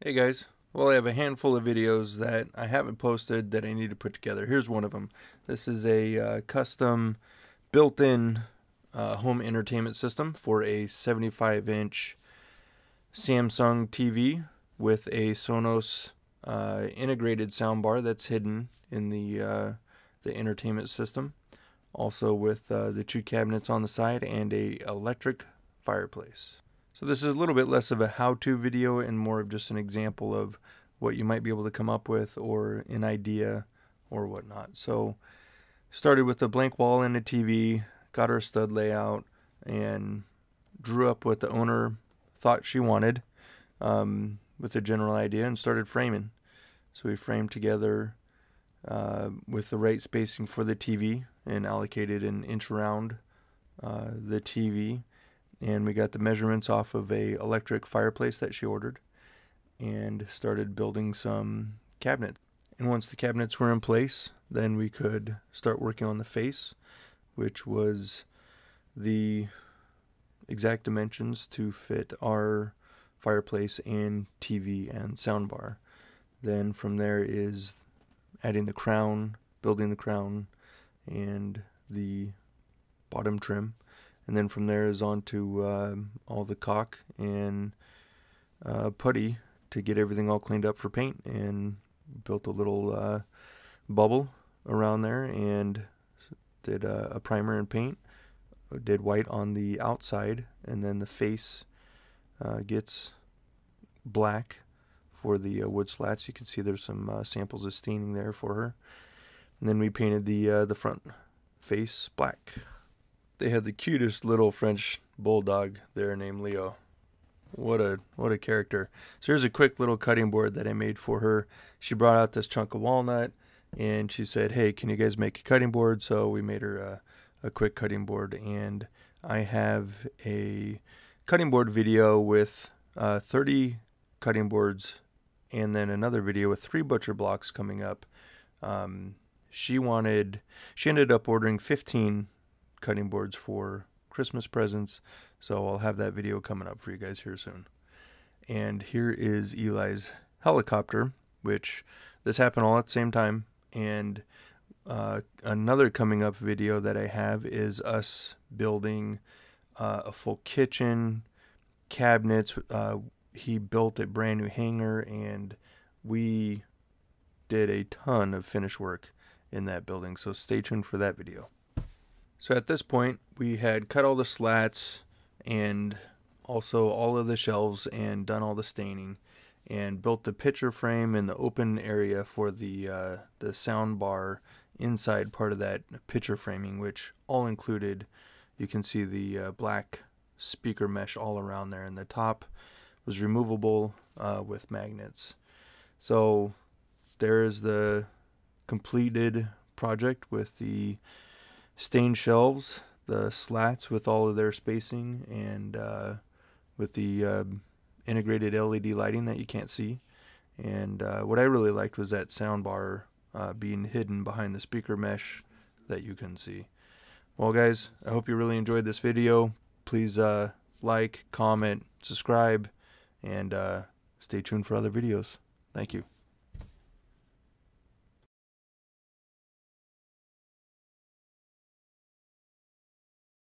Hey guys, well I have a handful of videos that I haven't posted that I need to put together. Here's one of them. This is a uh, custom built-in uh, home entertainment system for a 75 inch Samsung TV with a Sonos uh, integrated soundbar that's hidden in the, uh, the entertainment system. Also with uh, the two cabinets on the side and a electric fireplace. So this is a little bit less of a how-to video and more of just an example of what you might be able to come up with or an idea or whatnot. So started with a blank wall and a TV, got our stud layout, and drew up what the owner thought she wanted um, with a general idea and started framing. So we framed together uh, with the right spacing for the TV and allocated an inch around uh, the TV and we got the measurements off of a electric fireplace that she ordered and started building some cabinets. And once the cabinets were in place, then we could start working on the face, which was the exact dimensions to fit our fireplace and TV and soundbar. Then from there is adding the crown, building the crown, and the bottom trim and then from there is on to uh, all the caulk and uh, putty to get everything all cleaned up for paint and built a little uh, bubble around there and did a, a, primer and paint did white on the outside and then the face uh, gets black for the uh, wood slats. You can see there's some uh, samples of staining there for her. And then we painted the the front face black they had the cutest little French bulldog there named Leo. What a what a character. So here's a quick little cutting board that I made for her. She brought out this chunk of walnut and she said, "Hey, can you guys make a cutting board?" So we made her a, a quick cutting board and I have a cutting board video with uh, 30 cutting boards and then another video with three butcher blocks coming up. Um, she wanted, she ended up ordering 15 cutting boards for Christmas presents. So I'll have that video coming up for you guys here soon. And here is Eli's helicopter, which this happened all at the same time. And uh, another coming up video that I have is us building uh, a full kitchen, cabinets. Uh, he built a brand new hangar, and we did a ton of finish work in that building. So stay tuned for that video. So at this point, we had cut all the slats and also all of the shelves and done all the staining and built the picture frame in the open area for the uh, the sound bar inside part of that picture framing, which all included. You can see the uh, black speaker mesh all around there, and the top was removable uh, with magnets. So there is the completed project with the stained shelves, the slats with all of their spacing, and uh, with the uh, integrated LED lighting that you can't see. And uh, what I really liked was that sound bar uh, being hidden behind the speaker mesh that you can see. Well, guys, I hope you really enjoyed this video. Please uh, like, comment, subscribe, and uh, stay tuned for other videos. Thank you.